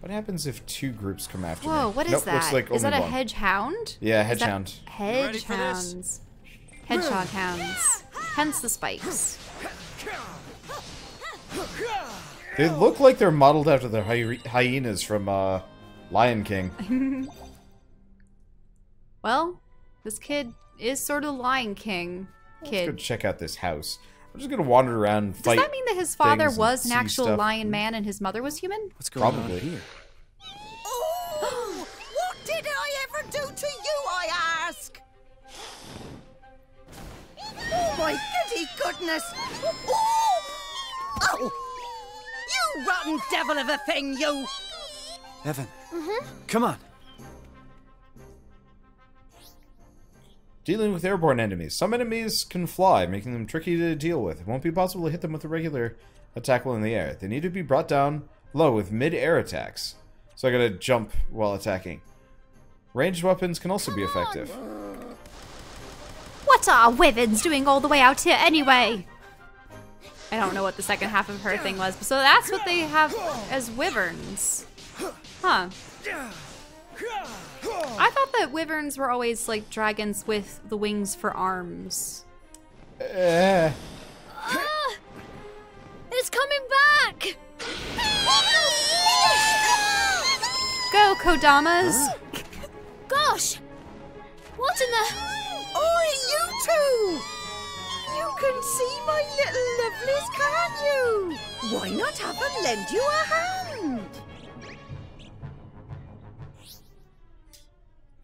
What happens if two groups come after me? Whoa, what is Nope, that? Looks like is that a one. hedgehound? Yeah, Is that- hedgehound. Ready? Hedgehounds. Hedgehog hounds. Hence the spikes. They look like they're modeled after the hy hyenas from uh, Lion King. Well, this kid is sort of Lion King Let's go check out this house. I'm just gonna wander around and Does that mean that his father was an actual stuff. lion man and his mother was human? What's going Probably. on here? Oh, what did I ever do to you, I ask? Oh, my goody goodness! Oh! oh! You rotten devil of a thing, you! Evan. Mm-hmm. Come on. Dealing with airborne enemies. Some enemies can fly, making them tricky to deal with. It won't be possible to hit them with a regular attack while in the air. They need to be brought down low with mid-air attacks. So I gotta jump while attacking. Ranged weapons can also be effective. What are wyverns doing all the way out here anyway? I don't know what the second half of her thing was, so that's what they have as wyverns. Huh. I thought that wyverns were always like dragons with the wings for arms. Eh. It's coming back! Go, Kodamas! Gosh! What in the... Oi, you two! You can see my little lovelies, can you? Why not have them lend you a hand?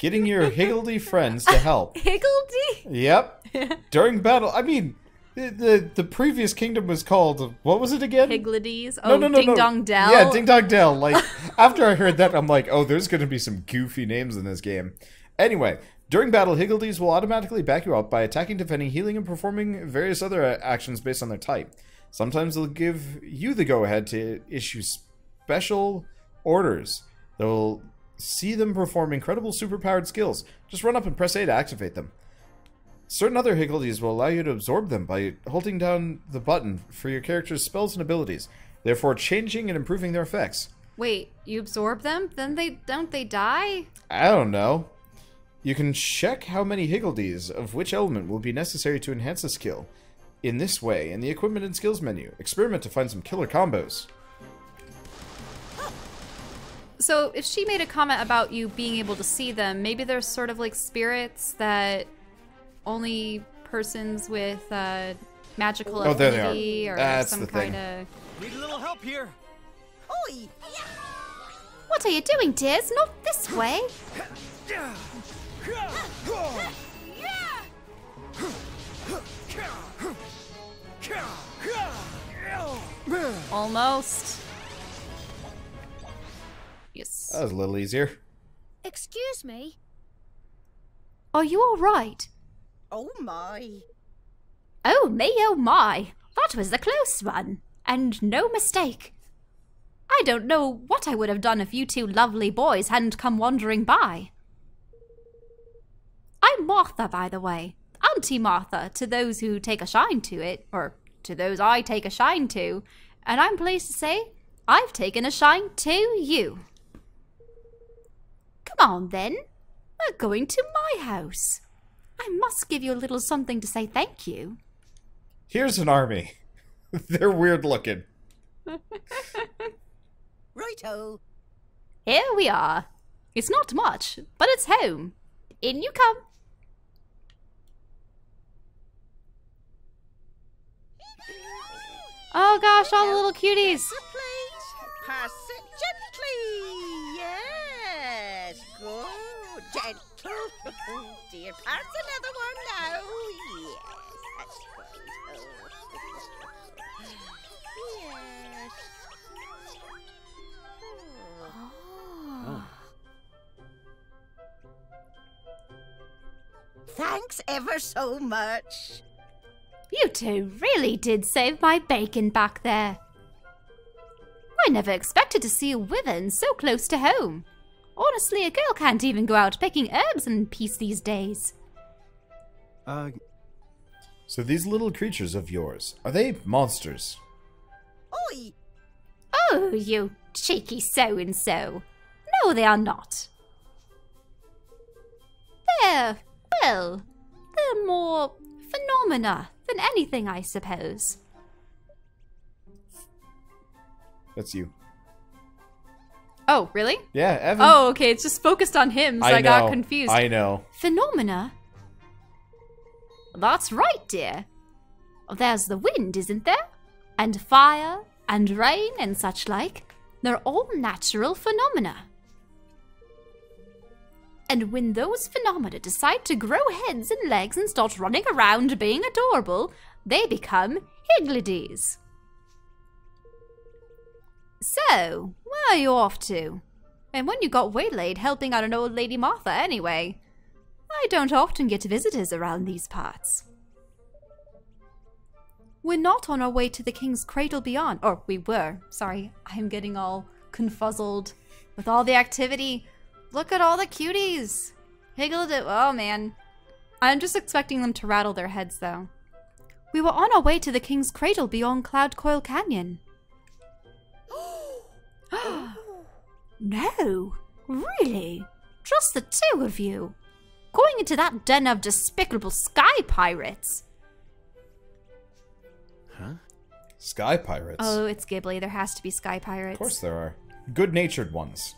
Getting your higgledy friends to help. Higgledy? Yep. During battle. I mean, the, the the previous kingdom was called what was it again? Higgledies? No, Oh, no, no, Ding no. Dong Dell? Yeah, Ding Dong Dell. Like after I heard that, I'm like, oh, there's gonna be some goofy names in this game. Anyway, during battle, Higgledies will automatically back you up by attacking, defending, healing, and performing various other actions based on their type. Sometimes they'll give you the go-ahead to issue special orders. They'll see them perform incredible superpowered skills. Just run up and press A to activate them. Certain other Higgledies will allow you to absorb them by holding down the button for your character's spells and abilities, therefore changing and improving their effects. Wait, you absorb them? Then they don't they die? I don't know. You can check how many Higgledies of which element will be necessary to enhance a skill. In this way, in the equipment and skills menu, experiment to find some killer combos. So if she made a comment about you being able to see them, maybe they're sort of like spirits that only persons with uh, magical Oh, there they are. or That's some the thing. kind of. Need a little help here. Oi! What are you doing, dears? Not this way. Almost. Yes. That was a little easier. Excuse me? Are you all right? Oh my! Oh me, oh my! That was a close one, and no mistake. I don't know what I would have done if you two lovely boys hadn't come wandering by. I'm Martha, by the way. Auntie Martha, to those who take a shine to it, or to those I take a shine to, and I'm pleased to say I've taken a shine to you. Come on then, we're going to my house. I must give you a little something to say thank you. Here's an army. They're weird looking. Righto! Here we are. It's not much, but it's home. In you come. Oh gosh, all the little cuties. Pass it gently. Yes. Good. Gentle. Dear, pass another one now. Yes. That's. Oh. Yes. Oh. Thanks ever so much. You two really did save my bacon back there. I never expected to see a wyvern so close to home. Honestly, a girl can't even go out picking herbs in peace these days. Uh, So these little creatures of yours, are they monsters? Oi! Oh, you cheeky so and so. No, they are not. They're, well, they're more phenomena than anything, I suppose. That's you. Oh, really? Yeah, Evan. Oh, okay. It's just focused on him, so I, got confused. I know. Phenomena? That's right, dear. There's the wind, isn't there? And fire, and rain, and such like. They're all natural phenomena. And when those phenomena decide to grow heads and legs and start running around being adorable, they become Higgledies. So, where are you off to? And when you got waylaid helping out an old lady Martha anyway? I don't often get visitors around these parts. We're not on our way to the King's Cradle Beyond. Or we were. Sorry, I'm getting all confuzzled with all the activity. Look at all the cuties. Higgled it. Oh man. I'm just expecting them to rattle their heads though. We were on our way to the King's Cradle beyond Cloud Coil Canyon. no, really? Just the two of you? Going into that den of despicable sky pirates? Huh? Sky pirates. Oh, it's Ghibli. There has to be sky pirates. Of course there are. Good-natured ones.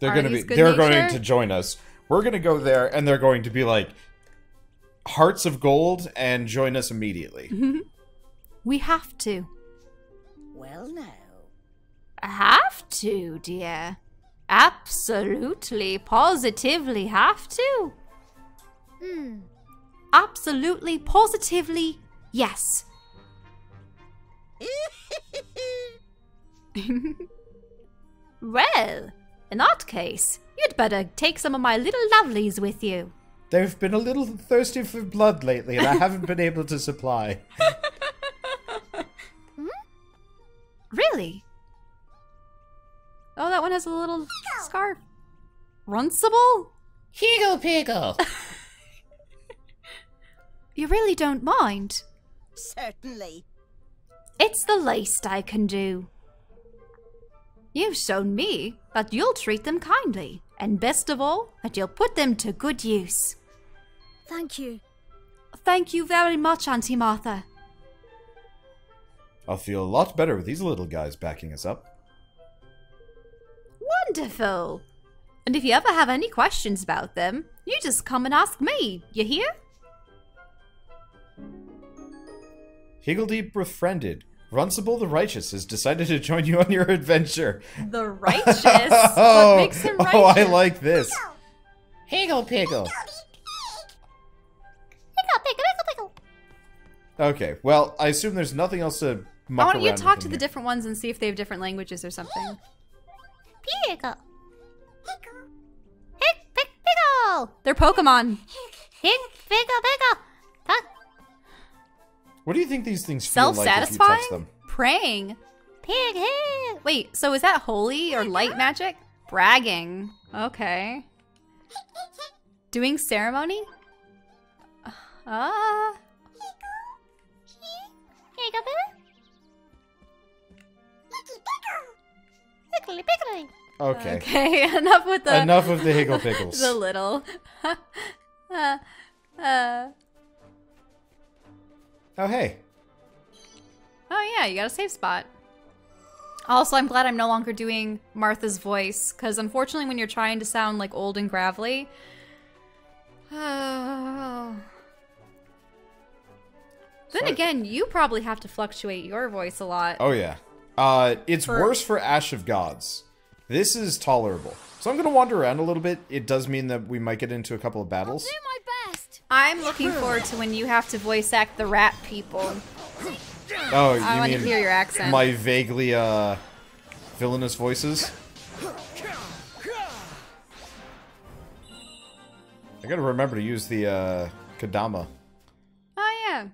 They're Are gonna be. They're going to join us. We're gonna go there, and they're going to be like hearts of gold and join us immediately. We have to. Well, now. Have to, dear. Absolutely, positively have to. Hmm. Absolutely, positively, yes. Well, in that case, you'd better take some of my little lovelies with you. They've been a little thirsty for blood lately, and I haven't been able to supply. Really? Oh, that one has a little scarf. Runcible? Higgle piggle. You really don't mind? Certainly. It's the least I can do. You've shown me that you'll treat them kindly, and best of all, that you'll put them to good use. Thank you. Thank you very much, Auntie Martha. I'll feel a lot better with these little guys backing us up. Wonderful. And if you ever have any questions about them, you just come and ask me. You hear? Higgledy befriended. Runcible the Righteous has decided to join you on your adventure. The righteous. what makes him righteous? oh, I like this. Higgle piggle. Okay, well, I assume there's nothing else to I muck want you to around talk to in the here. different ones and see if they have different languages or something. Pickle. Hick, pick, pickle. They're Pokemon. Hick, pickle, pickle. Huh? What do you think these things feel like if you Self-satisfying? touch them? Praying. Pig, hick. Wait, so is that holy or light magic? Bragging. Okay. Doing ceremony? Ah. Okay. Okay, enough with the Enough of the Higgle Pickles. the little. uh, uh, oh, hey. oh yeah, you got a safe spot. Also, I'm glad I'm no longer doing Martha's voice because unfortunately, when you're trying to sound like old and gravelly, oh. Then Sorry. again, you probably have to fluctuate your voice a lot. Oh, yeah. Uh, it's For- worse for Ash of Gods. This is tolerable. So I'm going to wander around a little bit. It does mean that we might get into a couple of battles. Do my best. I'm looking forward to when you have to voice act the rat people. Oh, you I want to mean hear your accent. my vaguely, uh, villainous voices? I gotta remember to use the, uh, Kadama. Oh yeah.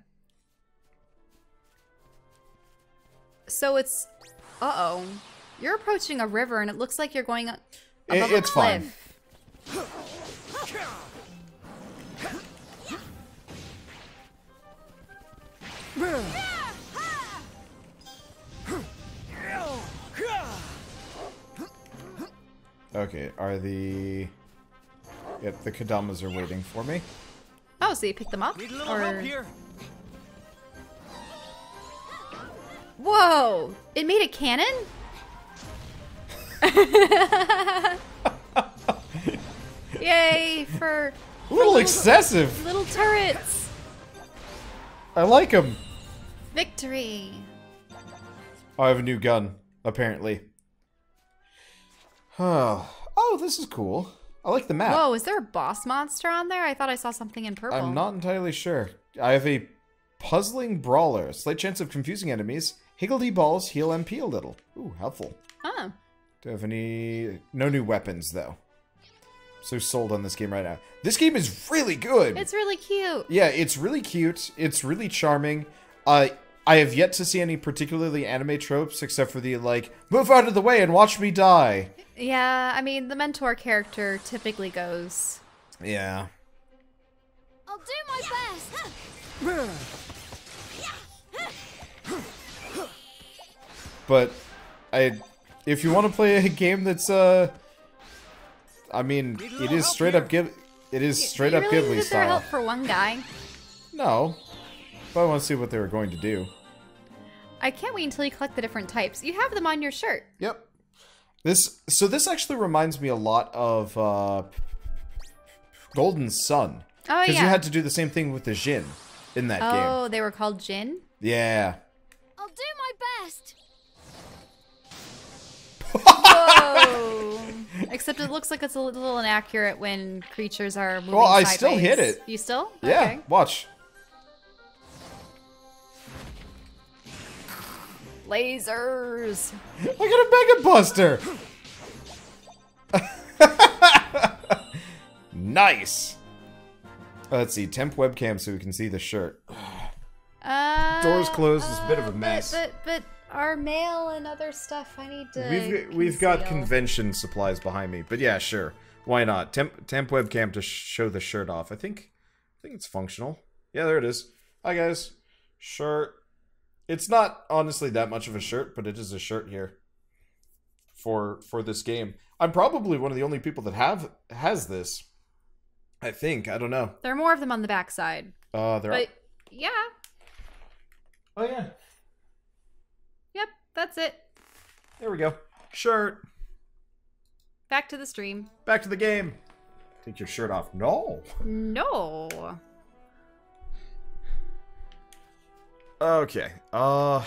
So it's uh-oh. You're approaching a river and it looks like you're going above it, it's a cliff. fine. Okay, are the... Yep, the Kadamas are waiting for me. Oh, so you picked them up? Need a little or... help here. Whoa! It made a cannon? Yay for A little excessive! little turrets! I like them! Victory! Oh, I have a new gun, apparently. Oh, oh, this is cool. I like the map. Whoa, is there a boss monster on there? I thought I saw something in purple. I'm not entirely sure. I have a puzzling brawler. Slight chance of confusing enemies. Higgledy balls heal MP a little. Ooh, helpful. Oh. Do I have any... No new weapons, though. So sold on this game right now. This game is really good! It's really cute. Yeah, it's really cute. It's really charming. Uh, I have yet to see any particularly anime tropes except for the, like, move out of the way and watch me die. Yeah, I mean, the mentor character typically goes. Yeah. I'll do my best. But I if you want to play a game that's uh I mean, it is straight up Gib it is straight you up really Ghibli needed their style. help for one guy. No. But I want to see what they were going to do. I can't wait until you collect the different types. You have them on your shirt. Yep. This so this actually reminds me a lot of uh Golden Sun. Oh, Because you had to do the same thing with the Djinn in that game. Oh, they were called Djinn? Yeah. I'll do my best. Except it looks like it's a little inaccurate when creatures are moving Well, I still hit it. You still? Yeah. Okay. Watch. Lasers. I got a Mega Buster! nice! Uh, Let's see, temp webcam so we can see the shirt. Uh, Doors closed It's a bit of a but- mess. But, but, our mail and other stuff, I need to. We've we've got convention supplies behind me, but yeah, sure. Why not? Temp temp webcam to show the shirt off. I think I think it's functional. Yeah, there it is. Hi guys. Shirt. It's not honestly that much of a shirt, but it is a shirt here for for this game. I'm probably one of the only people that have has this. I think. I don't know. There are more of them on the backside. Uh there are But, yeah. Oh yeah. Yep, that's it. There we go. Shirt. Back to the stream. Back to the game. Take your shirt off. No. No. Okay. Uh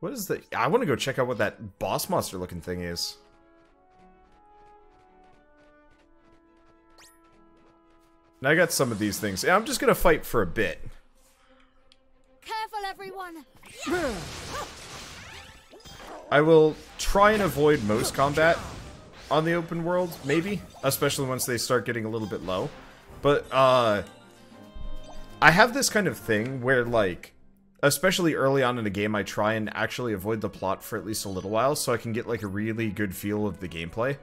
What is the I want to go check out what that boss monster looking thing is. Now I got some of these things. Yeah, I'm just going to fight for a bit. Careful, everyone. I will try and avoid most combat on the open world, maybe, especially once they start getting a little bit low. But uh I have this kind of thing where like especially early on in a game I try and actually avoid the plot for at least a little while so I can get like a really good feel of the gameplay.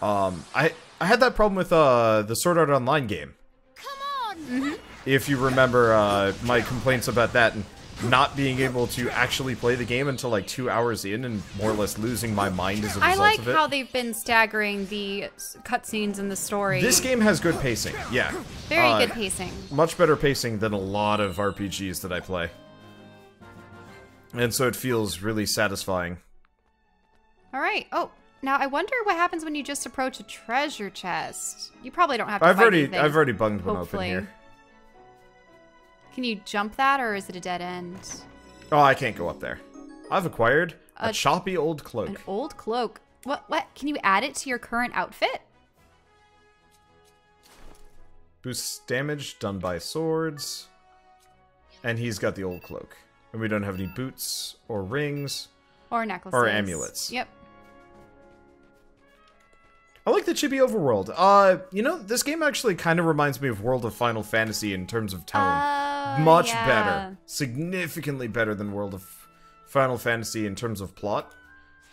Um I I had that problem with uh the Sword Art Online game. Come on. If you remember uh my complaints about that and not being able to actually play the game until like 2 hours in and more or less losing my mind as a result I like of it. how they've been staggering the cutscenes in the story. This game has good pacing. Yeah. Very Uh, good pacing. Much better pacing than a lot of RPGs that I play. And so it feels really satisfying. All right. Oh, now I wonder what happens when you just approach a treasure chest. You probably don't have to I've already anything, I've already bunged one hopefully. open here. Can you jump that, or is it a dead end? Oh, I can't go up there. I've acquired a, A- choppy old cloak. An old cloak. What? What? Can you add it to your current outfit? Boosts damage done by swords. And he's got the old cloak. And we don't have any boots or rings. Or necklaces? Or amulets. Yep. I like the chibi overworld. Uh, you know, this game actually kind of reminds me of World of Final Fantasy in terms of tone. Uh, Much yeah. better. Significantly better than World of Final Fantasy in terms of plot,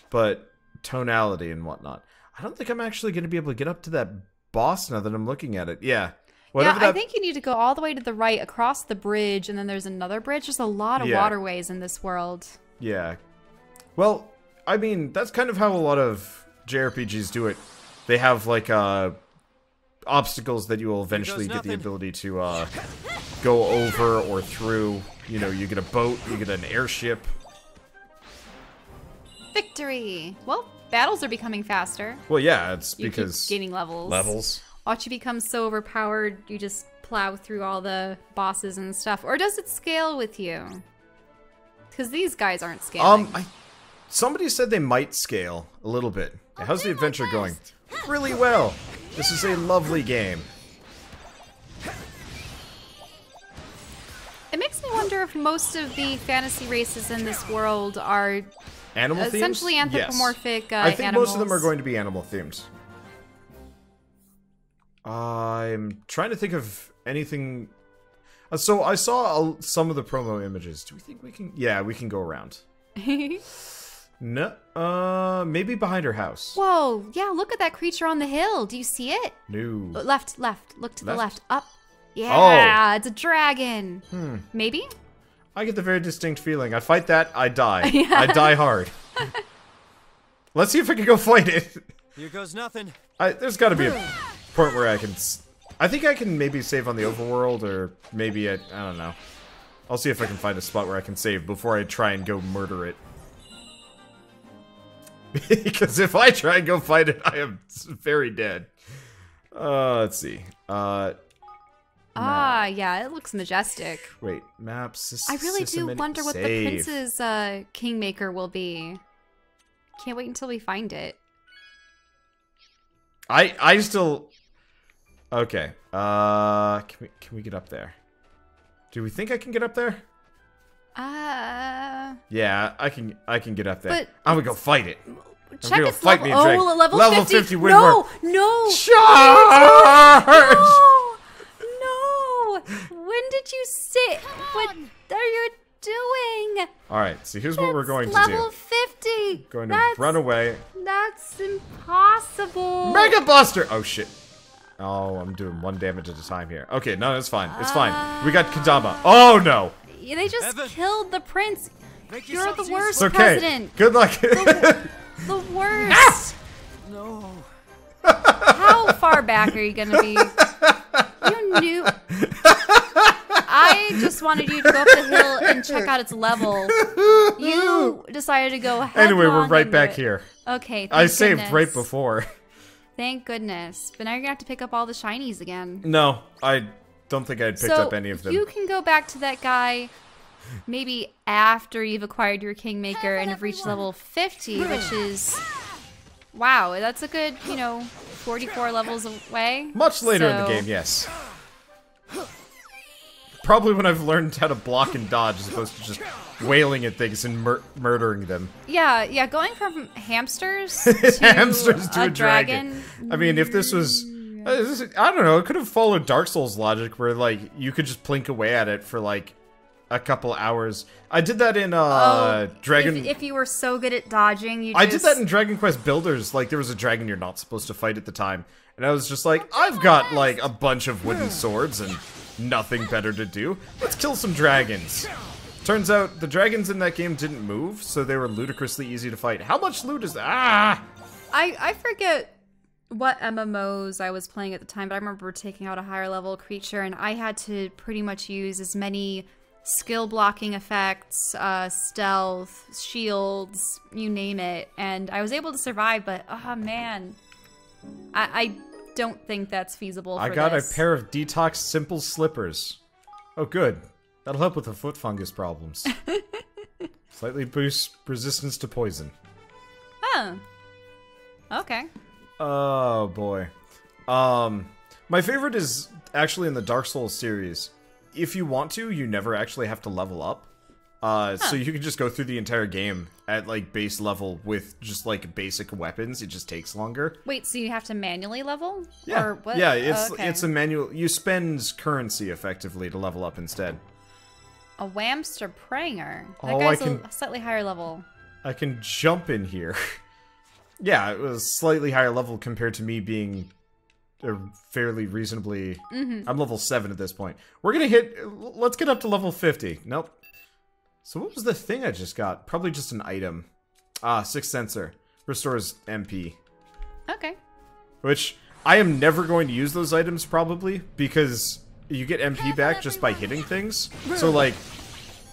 but tonality and whatnot. I don't think I'm actually going to be able to get up to that boss now that I'm looking at it. Yeah. Whatever yeah, that I think you need to go all the way to the right across the bridge, and then there's another bridge. There's a lot of Yeah. waterways in this world. Yeah. Well, I mean, that's kind of how a lot of JRPGs do it. They have like uh obstacles that you will eventually get the ability to uh go over or through. You know, you get a boat, you get an airship. Victory! Well, battles are becoming faster. Well, yeah, it's You because keep gaining levels. levels. Watch you become so overpowered, you just plow through all the bosses and stuff. Or does it scale with you? Because these guys aren't scaling. Um, I, somebody said they might scale a little bit. How's the adventure going? Really well. This is a lovely game. It makes me wonder if most of the fantasy races in this world are Animal themes? essentially Yes. anthropomorphic uh, I think most of them are going to be animal themed. I'm trying to think of anything. Uh, so I saw a, some of the promo images. Do we think we can? Yeah, we can go around. No, uh, maybe behind her house. Whoa, yeah, look at that creature on the hill. Do you see it? No. Left, left. Look to the Left? left. Up. Yeah, it's a dragon. Hmm. Maybe? I get the very distinct feeling. I fight that, I die. I die hard. Let's see if I can go fight it. Here goes nothing. I, there's got to be a point where I can. I think I can maybe save on the overworld, or maybe I, I don't know. I'll see if I can find a spot where I can save before I try and go murder it. because if I try and go fight it, I am very dead. Uh, let's see. Uh, Ah, yeah, it looks majestic. wait, maps. I really do wonder what the prince's uh, kingmaker will be. Can't wait until we find it. I I still. Okay. Uh, can we can we get up there? Do we think I can get up there? Uh, Yeah, I can. I can get up there. But- I'm gonna go fight it. check gonna its fight level. me, Drake. oh, level, Level 50. 50 No, no, Charge! no. When did you sit? What are you doing? All right. So here's what we're going to do. level 50. Going to that's, run away. That's impossible. Mega Buster. Oh shit. Oh, I'm doing one damage at a time here. Okay, no, it's fine. It's fine. We got Kadama. Oh no. They just Evan. killed the prince. Make You're the worst It's okay. president. Good luck. The worst. Ah! No. How far back are you gonna be? You knew. I just wanted you to go up the hill and check out its level. You decided to go. anyway, we're right back it. here. Okay. Thank I saved goodness. right before. Thank goodness. But now you're gonna have to pick up all the shinies again. No, I don't think I'd picked so up any of them. you can go back to that guy. Maybe after you've acquired your Kingmaker and have reached level 50, which is wow, that's a good, you know, 44 levels away. Much later in the game, yes. Probably when I've learned how to block and dodge as opposed to just wailing at things and mur- murdering them. Yeah, yeah, going from hamsters to Hamsters to a, a, dragon. I mean, if this was. uh, I don't know, it could have followed Dark Souls logic where, like, you could just plink away at it for, like, a couple hours. I did that in, uh, Dragon. Oh, If, if you were so good at dodging, you I just... did that in Dragon Quest Builders. Like, there was a dragon you're not supposed to fight at the time. And I was just like, I've got, like, a bunch of wooden swords and nothing better to do. Let's kill some dragons. Turns out the dragons in that game didn't move, so they were ludicrously easy to fight. How much loot is that? Ah! I, I forget what MMOs I was playing at the time, but I remember taking out a higher level creature, and I had to pretty much use as many skill blocking effects, uh, stealth, shields, you name it, and I was able to survive. But oh man, I, I don't think that's feasible. For I got this. a pair of detox simple slippers. Oh, good. That'll help with the foot fungus problems. Slightly boost resistance to poison. Oh. Okay. Oh boy. Um my favorite is actually in the Dark Souls series. If you want to, you never actually have to level up. Uh so you can just go through the entire game at like base level with just like basic weapons. It just takes longer. Wait, so you have to manually level? Yeah. Or what? Yeah, it's Oh, okay. it's a manual you spend currency effectively to level up instead. a Whamster Pranger. That Oh, I guy's can- a slightly higher level. I can jump in here. yeah, it was slightly higher level compared to me being fairly reasonably. I'm level seven at this point. We're gonna hit. Let's get up to level fifty. Nope. So what was the thing I just got? Probably just an item. Ah, six sensor restores MP. Okay. Which I am never going to use those items probably because you get MP back just by hitting things. So like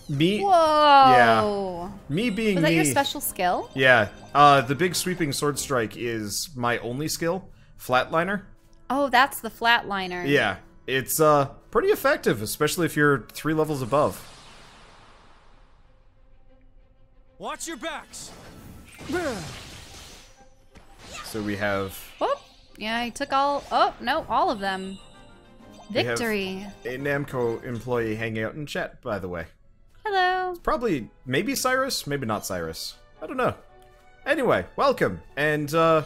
me Whoa. Yeah. me being Was that me your special skill? Yeah. Uh the big sweeping sword strike is my only skill. Flatliner. Oh, that's the flatliner. Yeah. It's uh pretty effective, especially if you're three levels above. Watch your backs. So we have Whoop. Yeah, I took all. Oh no, all of them. we have Victory. a Namco employee hanging out in chat, by the way. Hello. Probably, maybe Cyrus, maybe not Cyrus. I don't know. Anyway, welcome, and uh,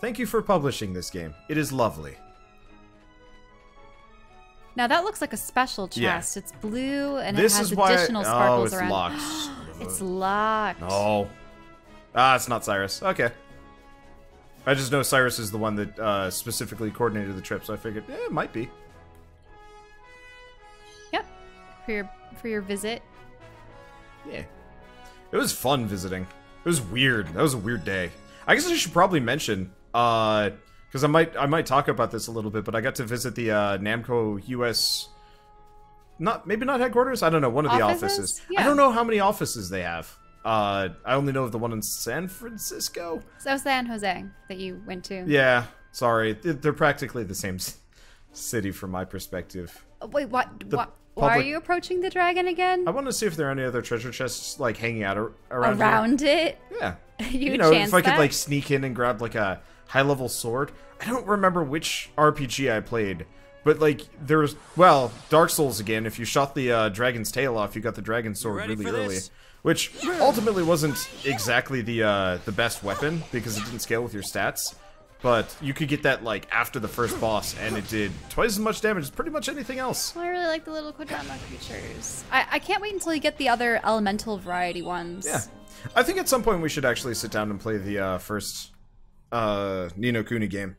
thank you for publishing this game. It is lovely. Now that looks like a special Yeah. chest. It's blue and this it has is why. additional oh, sparkles it's around. locked. It's locked. oh, ah, it's not Cyrus. Okay. I just know Cyrus is the one that uh, specifically coordinated the trip, so I figured eh, it might be. Yep. For your for your visit. Yeah. It was fun visiting. It was weird. That was a weird day. I guess I should probably mention, uh, because I might I might talk about this a little bit, but I got to visit the uh, Namco US, not maybe not headquarters. I don't know one of the Offices? offices. I don't know how many offices they have. Uh, I only know of the one in San Francisco. So San Jose that you went to. Yeah, sorry, They- they're practically the same city from my perspective. Oh, Wait, what? The what why are you approaching the dragon again? I want to see if there are any other treasure chests like hanging out ar- around. here. Around it? Yeah. You, know, if I could that? like sneak in and grab like a high level sword. I don't remember which RPG I played, but like there was well, Dark Souls again. If you shot the uh, dragon's tail off, you got the dragon sword really early, this? which ultimately wasn't exactly the uh, the best weapon because it didn't scale with your stats. But you could get that like after the first boss, and it did twice as much damage as pretty much anything else. I really like the little Kodama creatures. I, I can't wait until you get the other elemental variety ones. Yeah, I think at some point we should actually sit down and play the uh, first uh, Ni no Kuni game.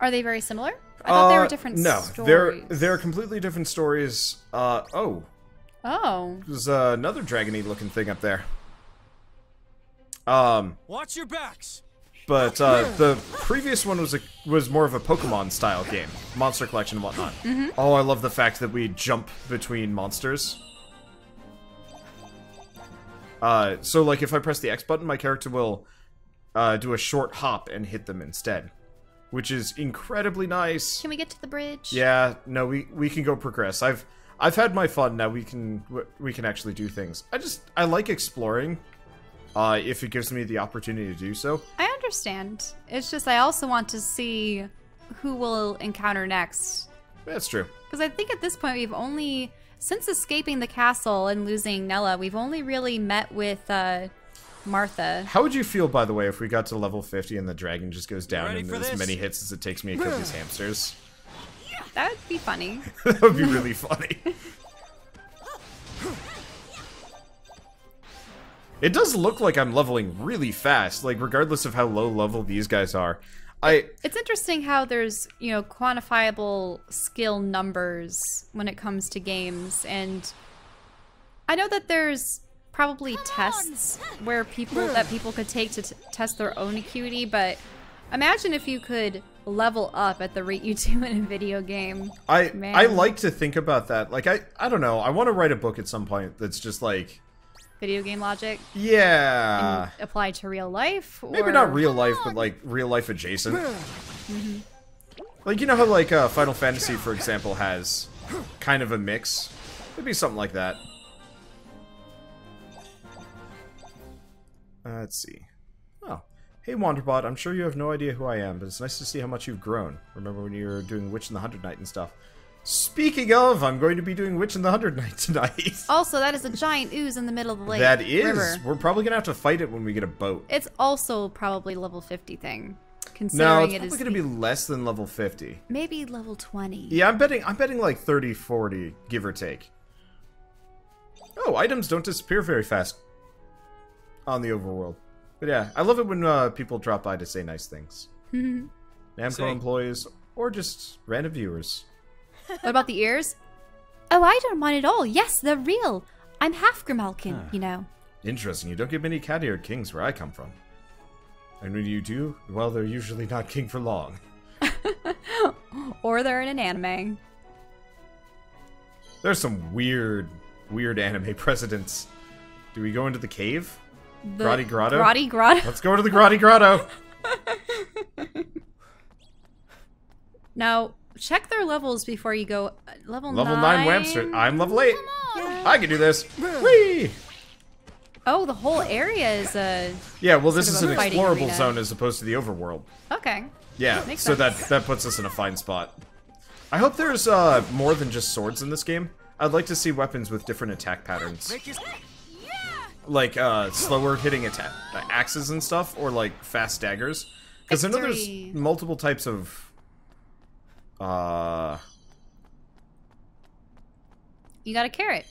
Are they very similar? I thought they Uh, were different no, stories. they're they're completely different stories. Uh oh, Oh. there's uh, another dragony looking thing up there. Um, Watch your backs. but uh, the previous one was a was more of a Pokemon style game, monster collection and whatnot. Mm-hmm. Oh, I love the fact that we jump between monsters. Uh, so like if I press the X button, my character will uh, do a short hop and hit them instead, which is incredibly nice. Can we get to the bridge? Yeah, no, we we can go progress. I've I've had my fun. Now we can we can actually do things. I just I like exploring. Uh, if it gives me the opportunity to do so. I understand. It's just I also want to see who we'll encounter next. That's true. Because I think at this point we've only, since escaping the castle and losing Nella, we've only really met with uh, Martha. How would you feel, by the way, if we got to level 50 and the dragon just goes down ready in as this? many hits as it takes me to kill these hamsters? That would be funny. that would be really funny. It does look like I'm leveling really fast, like regardless of how low level these guys are. I It's interesting how there's, you know, quantifiable skill numbers when it comes to games. And I know that there's probably tests where people that people could take to t- test their own acuity, but imagine if you could level up at the rate you do in a video game. I Man. I like to think about that. Like I I don't know. I want to write a book at some point that's just like Video game logic yeah, applied to real life or maybe not real life, but like real life adjacent. Like you know how like uh, Final Fantasy, for example, has kind of a mix. Maybe something like that. Uh, let's see. Oh, hey Wanderbot. I'm sure you have no idea who I am, but it's nice to see how much you've grown. Remember when you were doing Witch in the Hundred Knight and stuff? Speaking of, I'm going to be doing Witch in the Hundred Knight tonight. Also, that is a giant ooze in the middle of the lake. that is. river. We're probably gonna have to fight it when we get a boat. It's also probably level 50 thing. No, it's it probably is gonna be less than level 50. maybe level 20. Yeah, I'm betting. I'm betting like 30, 40, give or take. Oh, items don't disappear very fast on the overworld. But yeah, I love it when uh, people drop by to say nice things. Namco Say- employees or just random viewers. What about the ears? Oh, I don't mind at all. Yes, they're real. I'm half Grimalkin, you know. Interesting. You don't get many cat-eared kings where I come from. And when you do, well, they're usually not king for long. Or they're in an anime. There's some weird, weird anime precedents. Do we go into the cave? The Grotty Grotto? Grotty Grotto. Let's go to the Grotty Grotto. Now, check their levels before you go. uh, Level, Level 9 nine. Webster. I'm level 8. I can do this. Whee! Oh, the whole area is a. Yeah, well, this is an explorable arena. zone as opposed to the overworld. Okay. Yeah, Makes so that sense. that puts us in a fine spot. I hope there's uh, more than just swords in this game. I'd like to see weapons with different attack patterns, Make your like uh, slower hitting attack uh, axes and stuff, or like fast daggers. Because I know there's multiple types of. Uh, You got a carrot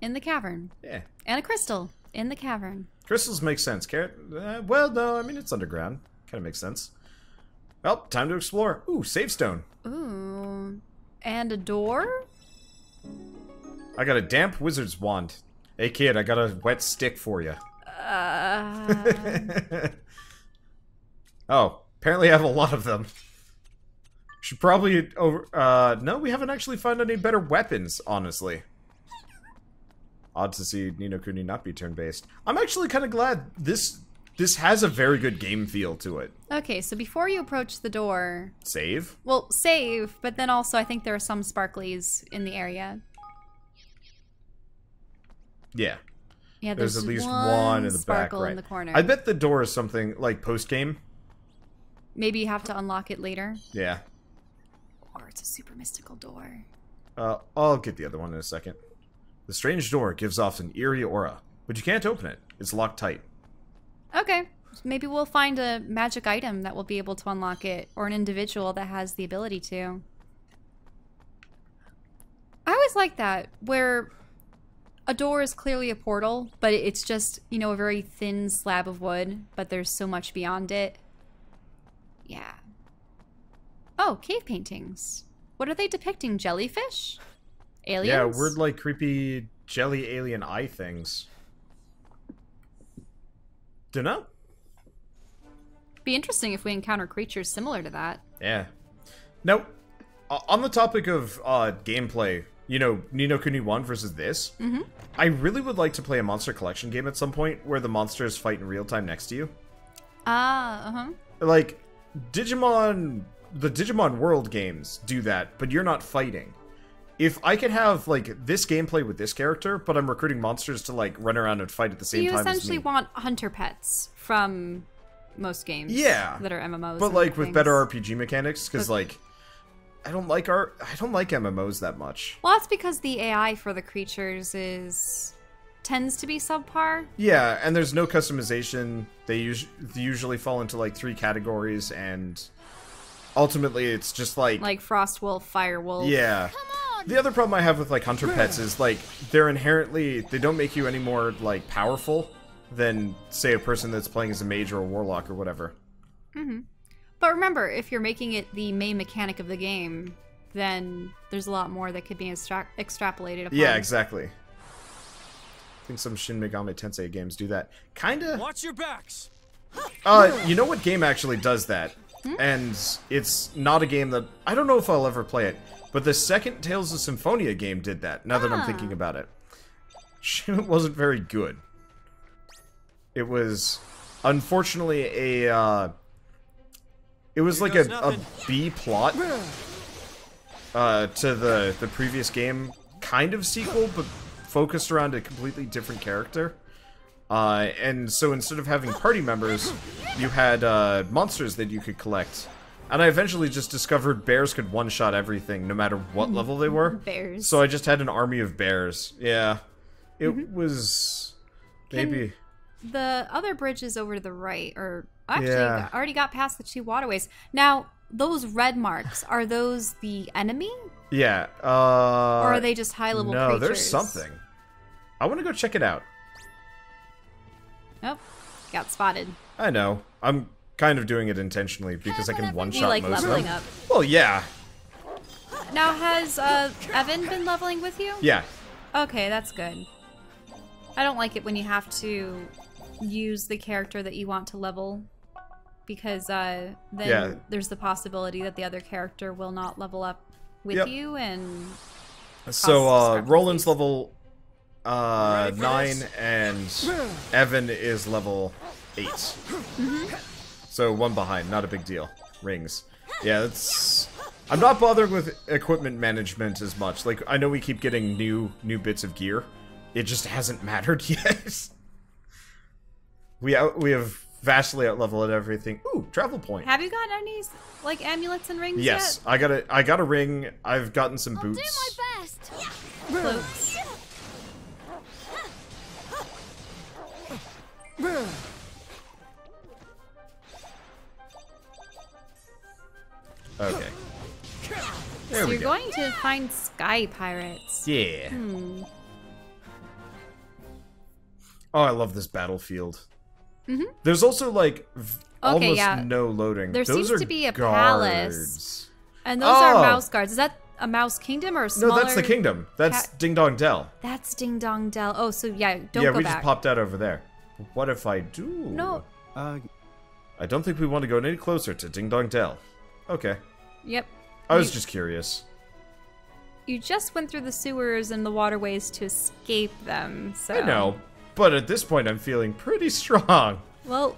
in the cavern, yeah, and a crystal in the cavern. crystals make sense. Carrot. Uh, well, no, I mean it's underground. Kind of makes sense. Well, time to explore. Ooh, save stone. Ooh. And a door? I got a damp wizard's wand. Hey kid, I got a wet stick for you. Uh, oh, apparently I have a lot of them. Should probably over. Uh, no, we haven't actually found any better weapons, honestly. Odd to see Ni no Kuni not be turn-based. I'm actually kind of glad this this has a very good game feel to it. okay, so before you approach the door, Save. well, save, but then also I think there are some sparklies in the area. Yeah, Yeah, there's, there's, at least one, one, in the back, right? in the corner. I bet the door is something like post game. Maybe you have to unlock it later. Yeah. Or it's a super mystical door. Uh, I'll get the other one in a second. The strange door gives off an eerie aura, but you can't open it. It's locked tight. Okay. Maybe we'll find a magic item that will be able to unlock it, or an individual that has the ability to. I always like that, where a door is clearly a portal, but it's just, you know, a very thin slab of wood, but there's so much beyond it. Yeah. Oh, cave paintings. What are they depicting? Jellyfish? Aliens? Yeah, weird like creepy jelly alien eye things. Dunno. Be interesting if we encounter creatures similar to that. Yeah. Now, on the topic of uh, gameplay, you know, Ni no Kuni 1 versus this, mm-hmm. I really would like to play a monster collection game at some point where the monsters fight in real time next to you. Ah, uh huh. Like, Digimon, the Digimon World games do that, but you're not fighting. If I could have, like, this gameplay with this character, but I'm recruiting monsters to, like, run around and fight at the same you time as essentially want hunter pets from most games. Yeah. That are MMOs. but like with things. better RPG mechanics, because like I don't like our I don't like MMOs that much. Well, that's because the AI for the creatures is tends to be subpar. Yeah, and there's no customization. They, us- they usually fall into like three categories, and ultimately it's just like, Like Frost Wolf, Fire Wolf. yeah. The other problem I have with like hunter pets is like they're inherently they don't make you any more like powerful than say a person that's playing as a mage or a warlock or whatever. Mm-hmm. But remember, if you're making it the main mechanic of the game, then there's a lot more that could be extra- extrapolated upon. Yeah, exactly. I think some Shin Megami Tensei games do that. Kinda. Watch your backs. Uh, you know what game actually does that? And it's not a game that I don't know if I'll ever play it, but the second Tales of Symphonia game did that. Now that I'm Ah. thinking about it, it wasn't very good. It was, unfortunately, a. Uh, it was Here like a, nothing. B plot uh, to the the previous game, kind of sequel, but focused around a completely different character. Uh, and so instead of having party members, you had uh, monsters that you could collect. And I eventually just discovered bears could one-shot everything, no matter what level they were. Bears. So I just had an army of bears. Yeah, it was maybe. The other bridge is over to the right, or actually, Yeah. I already got past the two waterways. Now, those red marks are those the enemy, Yeah. Uh, or are they just high level no, creatures? there's something. I want to go check it out. Nope, got spotted. I know. I'm kind of doing it intentionally because I can one shot like most of them. up. Well, yeah, Now, has uh, Evan been leveling with you? yeah. Okay, that's good. I don't like it when you have to use the character that you want to level because uh, then Yeah. there's the possibility that the other character will not level up with Yep. you, and So uh. Roland's level uh, nine, this? and Evan is level 8 So one behind, not a big deal. Rings. Yeah, that's. I'm not bothering with equipment management as much. Like I know we keep getting new new bits of gear. It just hasn't mattered yet. we out, we have vastly out leveled everything. Ooh, travel point. have you gotten any like amulets and rings Yes, I got a I got a ring. I've gotten some I'll do boots. my best. yet? Cloaks. Okay. There So we you're go. going to find sky pirates. Yeah. Hmm. Oh, I love this battlefield. There's also like v- Mm-hmm. Okay, almost yeah. no loading. There Those seems to be a guards. palace. And those are Oh. mouse guards. Is that a mouse kingdom or a No, that's the kingdom. That's ca- Ding Dong Dell. That's Ding Dong Dell. Oh, so yeah, don't yeah, go we just popped out over there. What if I do? No. Uh, I don't think we want to go any closer to Ding Dong Dell. Okay. Yep. I was You- just curious. You just went through the sewers and the waterways to escape them. So I know, but at this point, I'm feeling pretty strong. Well,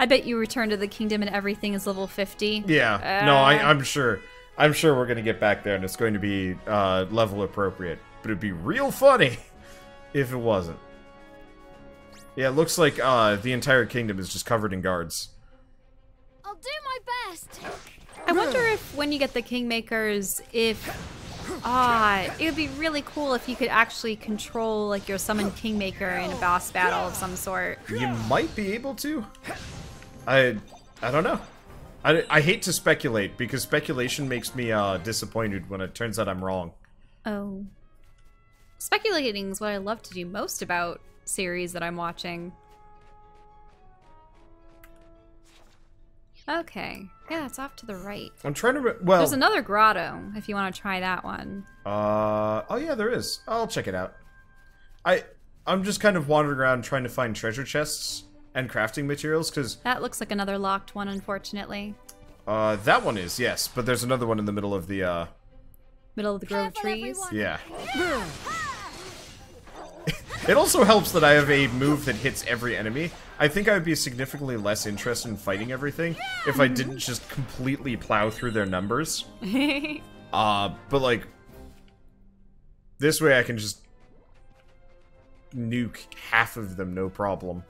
I bet you return to the kingdom and everything is level 50. Yeah. no, I, Uh. I'm sure. I'm sure we're gonna get back there, and it's going to be uh, level appropriate. But it'd be real funny if it wasn't. Yeah, it looks like uh, the entire kingdom is just covered in guards. I'll do my best. I wonder if when you get the Kingmakers, if ah, it would be really cool if you could actually control like your summoned Kingmaker in a boss battle of some sort. You might be able to. I, I don't know. I, I hate to speculate because speculation makes me uh, disappointed when it turns out I'm wrong. Oh. Speculating is what I love to do most about series that I'm watching. Okay. Yeah, it's off to the right. I'm trying to. Re- well, There's another grotto if you want to try that one. Uh oh yeah, there is. I'll check it out. I I'm just kind of wandering around trying to find treasure chests and crafting materials because That looks like another locked one, unfortunately. uh that one is yes, but there's another one in the middle of the uh Middle of the grove Careful, trees. everyone. yeah. It also helps that I have a move that hits every enemy. I think I would be significantly less interested in fighting everything if I didn't just completely plow through their numbers. Uh, but like, this way I can just nuke half of them, no problem.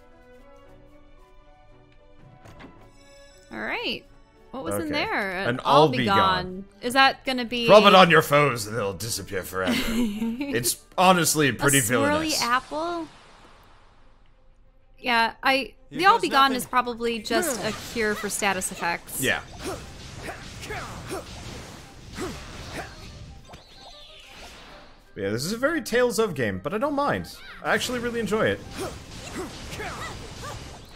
All right. What was in there? An All All be Be gone. Is that gonna be Rub it on your foes and they'll disappear forever. it's honestly a pretty swirly villainous. apple? Yeah, I. Here the All goes Be Gone is probably just a cure for status effects. Yeah. Yeah, this is a very Tales of game, but I don't mind. I actually really enjoy it.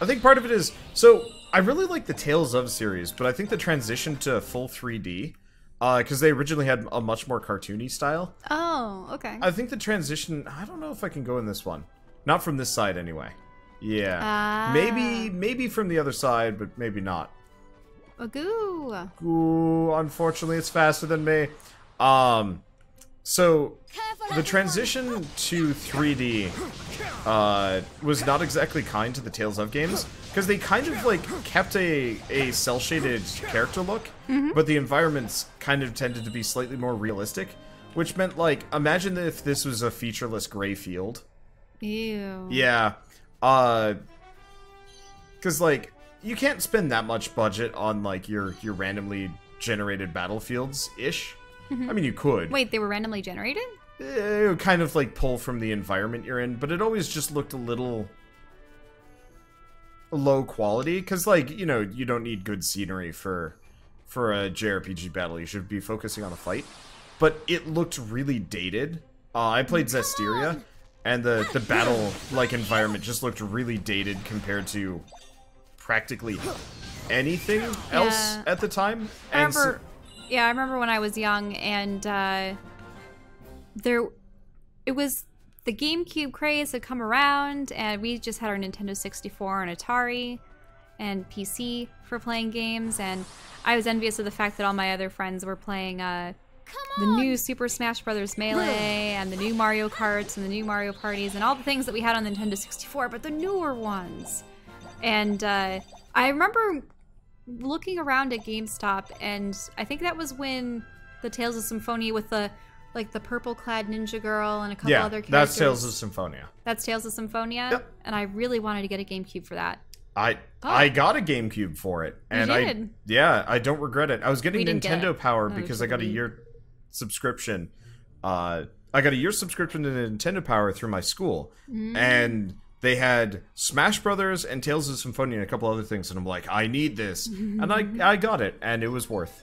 I think part of it is so I really like the Tales of series, but I think the transition to full 3D, because they originally had a much more cartoony style. Oh, okay. I think the transition. I don't know if I can go in this one. Not from this side, anyway. Yeah, Ah. maybe maybe from the other side, but maybe not. Agoo. Ooh, unfortunately, it's faster than me. Um, so the transition to 3D uh, was not exactly kind to the Tales of games because they kind of like kept a a cel shaded character look, but the environments kind of tended to be slightly more realistic, which meant like imagine if this was a featureless gray field. Ew. Yeah. Uh cuz like you can't spend that much budget on like your your randomly generated battlefields ish. I mean you could. Wait, they were randomly generated? It would kind of like pull from the environment you're in, but it always just looked a little low quality cuz like, you know, you don't need good scenery for for a JRPG battle. You should be focusing on the fight. But it looked really dated. Uh, I played Zestiria and the the battle like environment just looked really dated compared to practically anything else Yeah. at the time. I And so-. Yeah, I remember when I was young, and uh, there, it was the GameCube craze had come around, and we just had our Nintendo 64 and Atari, and PC for playing games, and I was envious of the fact that all my other friends were playing uh, the new Super Smash Bros. Melee and the new Mario Karts and the new Mario Parties and all the things that we had on the Nintendo 64, but the newer ones. And uh, I remember looking around at GameStop, and I think that was when the Tales of Symphonia with the like the purple-clad ninja girl and a couple Yeah, other characters. that's Tales of Symphonia. That's Tales of Symphonia. Yep. And I really wanted to get a GameCube for that. I Oh. I got a GameCube for it, and I did? yeah I don't regret it. I was getting We didn't get Nintendo. Power That was because I got a year subscription. Uh, I got a year subscription to Nintendo Power through my school, Mm. and they had Smash Brothers and Tales of Symphonia and a couple other things, and I'm like, I need this, and I I got it, and it was worth